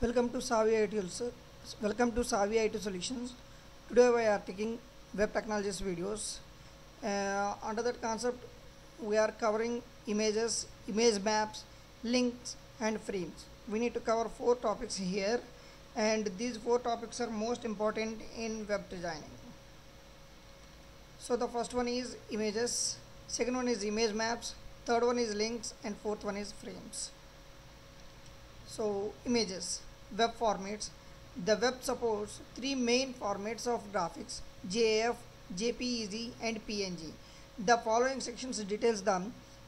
Welcome to Savvy IT Welcome to Savvy IT Solutions. Today we are taking web technologies videos. Uh, under that concept, we are covering images, image maps, links, and frames. We need to cover four topics here, and these four topics are most important in web designing. So the first one is images, second one is image maps, third one is links, and fourth one is frames. So images, web formats. The web supports three main formats of graphics: GIF, JPEG, and PNG. The following sections details the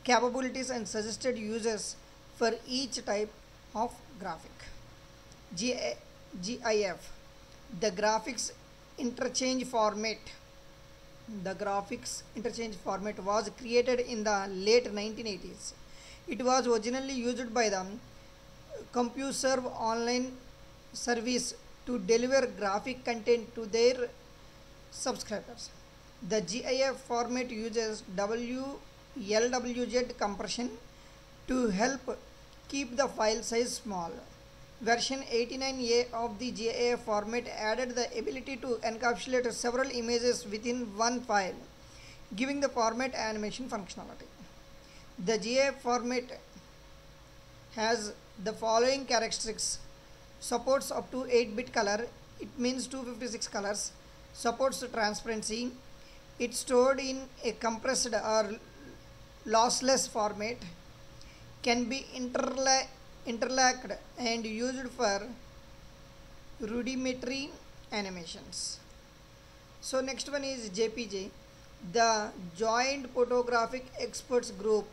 capabilities and suggested uses for each type of graphic. GIF, the graphics interchange format. The graphics interchange format was created in the late 1980s. It was originally used by the CompuServe online service to deliver graphic content to their subscribers. The GIF format uses WLWZ compression to help keep the file size small. Version 89A of the GIF format added the ability to encapsulate several images within one file, giving the format animation functionality. The GIF format has the following characteristics. Supports up to 8 bit color. It means 256 colors. Supports transparency. It's stored in a compressed or lossless format. Can be interla- interlocked and used for rudimentary animations. So next one is jpg the joint photographic experts group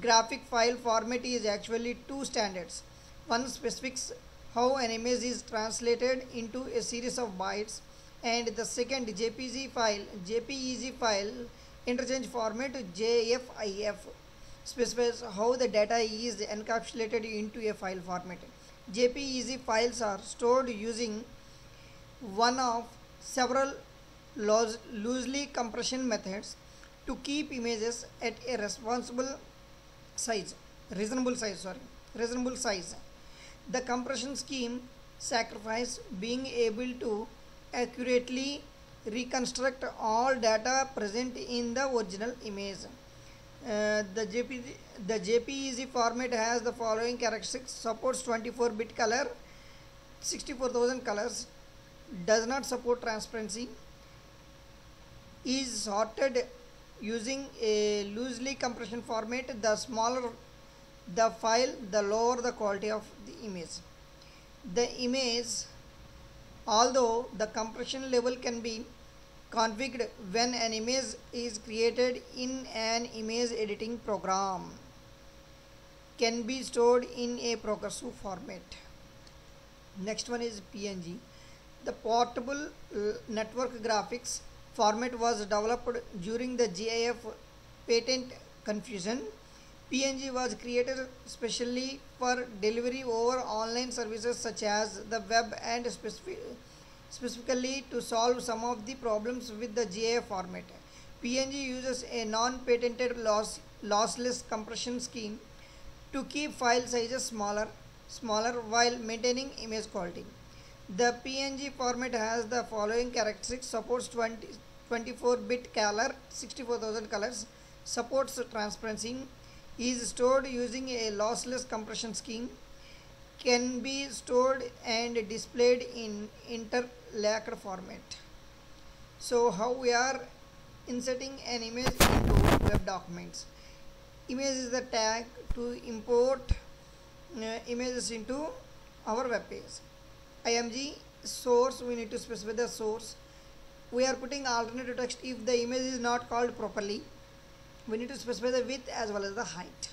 graphic file format is actually two standards. One specifies how an image is translated into a series of bytes, and the second JPG file, JPEG file interchange format JFIF specifies how the data is encapsulated into a file format. JPEG files are stored using one of several lossy compression methods to keep images at a responsible size reasonable size sorry reasonable size. The compression scheme sacrifice being able to accurately reconstruct all data present in the original image. Uh, the JP the JPEG format has the following characteristics. Supports 24 bit color 64000 colors does not support transparency is sorted using a lossy compression format the smaller the file the lower the quality of the image. The image although the compression level can be configured when an image is created in an image editing program can be stored in a progressive format. Next one is png the portable uh, network graphics format was developed during the GIF patent confusion. PNG was created specially for delivery over online services such as the web and specific, specifically to solve some of the problems with the GIF format. PNG uses a non-patented loss, lossless compression scheme to keep file sizes smaller, smaller while maintaining image quality. The PNG format has the following characteristics. Supports 20, 24 bit color 64000 colors. Supports transparency. Is stored using a lossless compression scheme. Can be stored and displayed in interlocked format. So how we are inserting an image into web documents. Image is the tag to import uh, images into our web page img source we need to specify the source. We are putting alternative text if the image is not called properly. We need to specify the width as well as the height.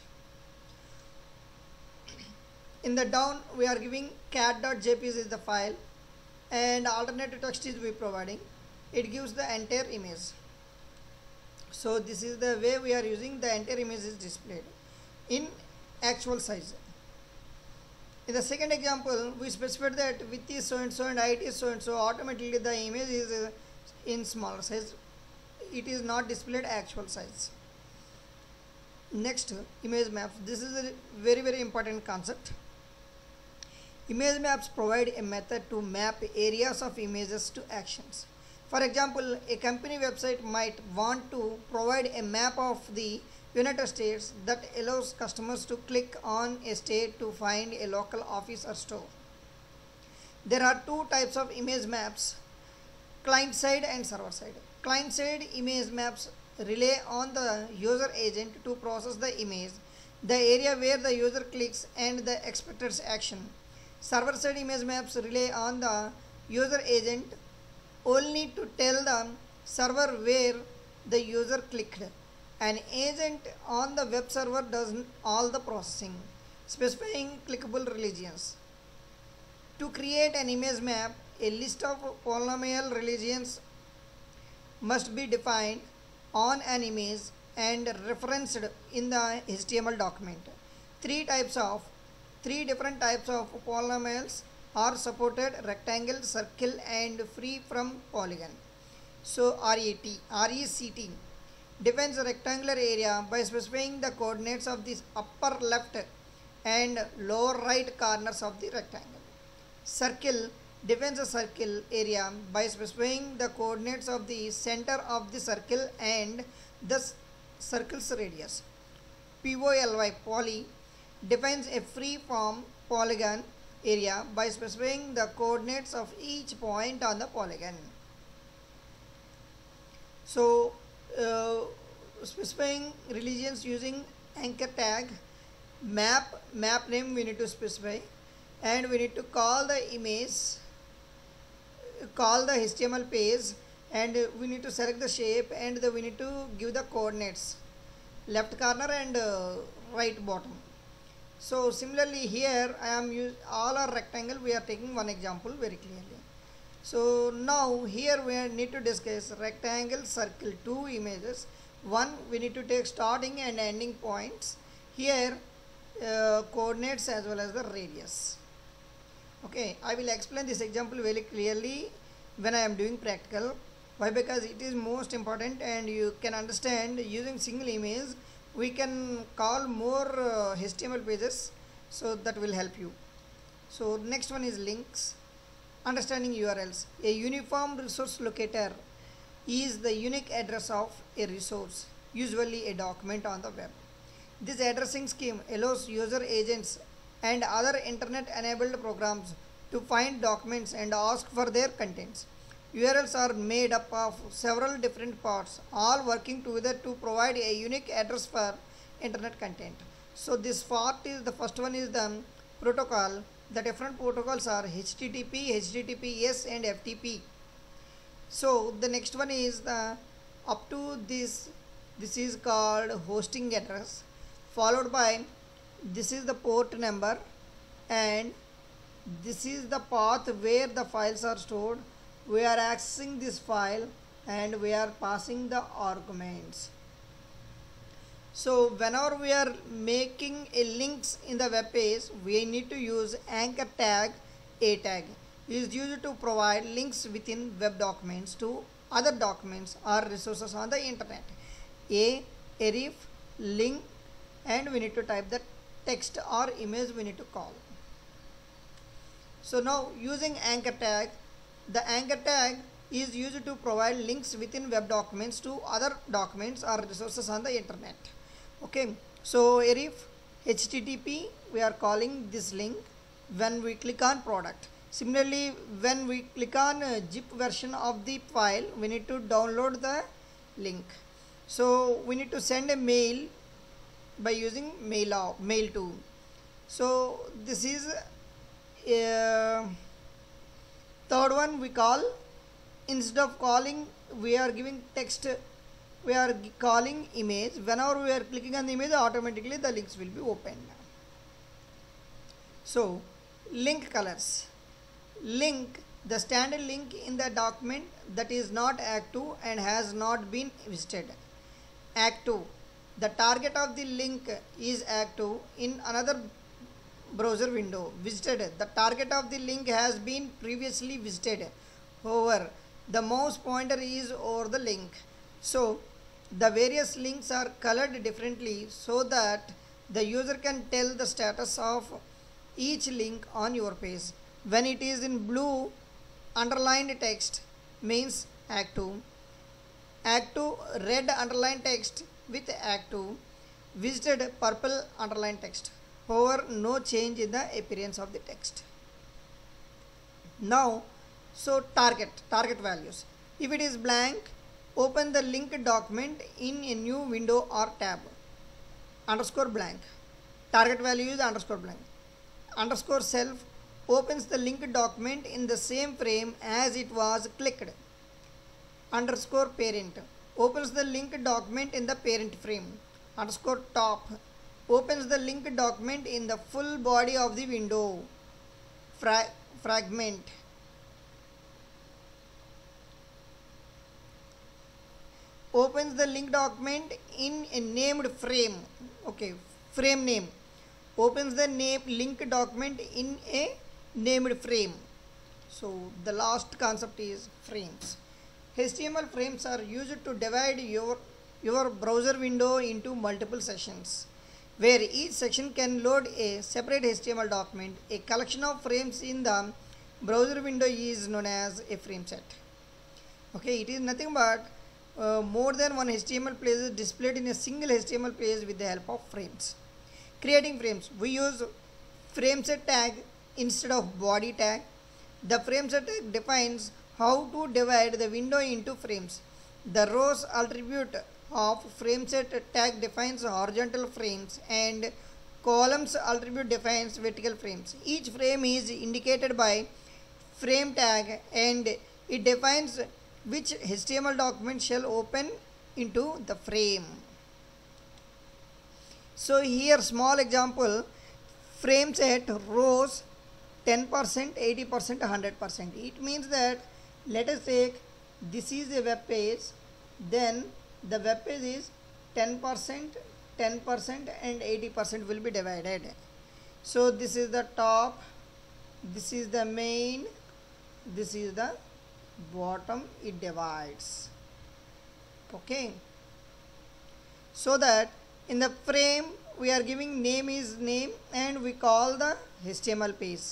In the down we are giving cat.jpg is the file and alternative text is we providing. It gives the entire image. So this is the way we are using the entire image is displayed in actual size in the second example, we specified that width is so and so and height is so and so. Automatically, the image is uh, in smaller size. It is not displayed actual size. Next, image maps. This is a very very important concept. Image maps provide a method to map areas of images to actions. For example, a company website might want to provide a map of the United States that allows customers to click on a state to find a local office or store. There are two types of image maps client side and server side. Client side image maps rely on the user agent to process the image, the area where the user clicks, and the expected action. Server side image maps rely on the user agent only to tell the server where the user clicked. An agent on the web server does all the processing, specifying clickable regions. To create an image map, a list of polynomial regions must be defined on an image and referenced in the HTML document. Three types of three different types of polynomials are supported rectangle, circle and free from polygon. So RET, RECT defines a rectangular area by specifying the coordinates of the upper left and lower right corners of the rectangle. Circle defines a circle area by specifying the coordinates of the center of the circle and the circle's radius. POLY poly defines a free form polygon area by specifying the coordinates of each point on the polygon. So, uh, specifying religions using anchor tag, map, map name we need to specify and we need to call the image, call the HTML page and we need to select the shape and the, we need to give the coordinates left corner and uh, right bottom. So similarly here I am use all are rectangle we are taking one example very clearly so now here we need to discuss rectangle circle two images. One we need to take starting and ending points. Here uh, coordinates as well as the radius. Okay I will explain this example very clearly when I am doing practical. Why? Because it is most important and you can understand using single image we can call more uh, HTML pages so that will help you. So next one is links understanding URLs a uniform resource locator is the unique address of a resource usually a document on the web this addressing scheme allows user agents and other internet enabled programs to find documents and ask for their contents URLs are made up of several different parts, all working together to provide a unique address for internet content. So this part is the first one is the protocol. The different protocols are HTTP, HTTPS and FTP. So the next one is the up to this this is called hosting address followed by this is the port number and this is the path where the files are stored we are accessing this file and we are passing the arguments so whenever we are making a links in the web page we need to use anchor tag a tag. It is used to provide links within web documents to other documents or resources on the internet. A href link and we need to type the text or image we need to call. So now using anchor tag the anchor tag is used to provide links within web documents to other documents or resources on the internet. Okay, so if HTTP, we are calling this link when we click on product. Similarly, when we click on zip version of the file, we need to download the link. So we need to send a mail by using mail, mail to. So this is uh, third one we call instead of calling we are giving text we are calling image whenever we are clicking on the image automatically the links will be opened so link colors. Link the standard link in the document that is not active and has not been visited. Active. The target of the link is active in another browser window visited. The target of the link has been previously visited. Hover the mouse pointer is over the link. So the various links are colored differently so that the user can tell the status of each link on your page. When it is in blue underlined text means act 2 act 2 red underlined text with act 2 visited purple underlined text. Hover no change in the appearance of the text. Now so target target values. If it is blank open the link document in a new window or tab. Underscore blank. Target value is underscore blank. Underscore self opens the link document in the same frame as it was clicked. Underscore parent opens the link document in the parent frame. Underscore top opens the link document in the full body of the window. Fra- fragment opens the link document in a named frame. Okay frame name. Opens the name link document in a named frame. So the last concept is frames. Html frames are used to divide your your browser window into multiple sections where each section can load a separate html document. A collection of frames in the browser window is known as a frame set. Okay it is nothing but uh, more than one html page is displayed in a single html page with the help of frames. Creating frames we use frame set tag instead of body tag. The frame set tag defines how to divide the window into frames. The rows attribute of frame set tag defines horizontal frames and columns attribute defines vertical frames. Each frame is indicated by frame tag and it defines which html document shall open into the frame. So here small example frame set rows 10% 80% 100% it means that let us take this is a web page then the web page is 10% 10% and 80% will be divided. So this is the top this is the main this is the bottom it divides. Okay? So that in the frame we are giving name is name and we call the html page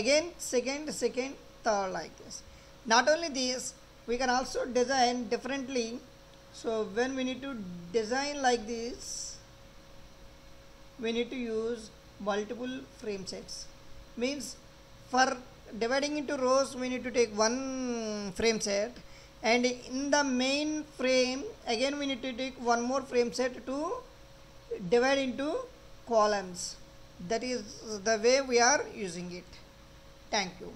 again second second third like this. Not only this we can also design differently. So when we need to design like this we need to use multiple frame sets. Means for dividing into rows we need to take one frame set. And in the main frame again we need to take one more frame set to divide into columns. That is the way we are using it. Thank you